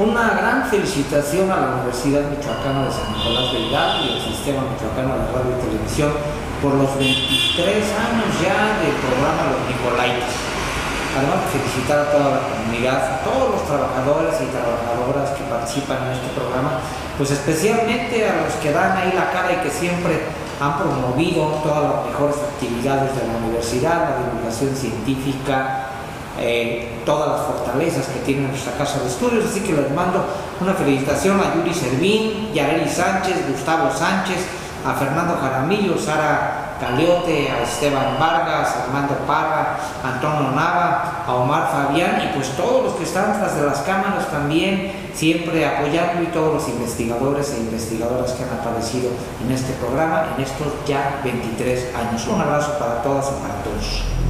Una gran felicitación a la Universidad Michoacana de San Nicolás de Hidalgo y al Sistema Michoacano de Radio y Televisión por los 23 años ya del programa Los Nicolaitas. Además de felicitar a toda la comunidad, a todos los trabajadores y trabajadoras que participan en este programa, pues especialmente a los que dan ahí la cara y que siempre han promovido todas las mejores actividades de la universidad, la divulgación científica, eh, todas las fortalezas que tiene nuestra casa de estudios, así que les mando una felicitación a Yuri Servín, Yareli Sánchez, Gustavo Sánchez, a Fernando Jaramillo, Sara Caliote, a Esteban Vargas, Armando Parra, Antonio Nava, a Omar Fabián y pues todos los que están tras de las cámaras también siempre apoyando y todos los investigadores e investigadoras que han aparecido en este programa en estos ya 23 años. Un abrazo para todas y para todos.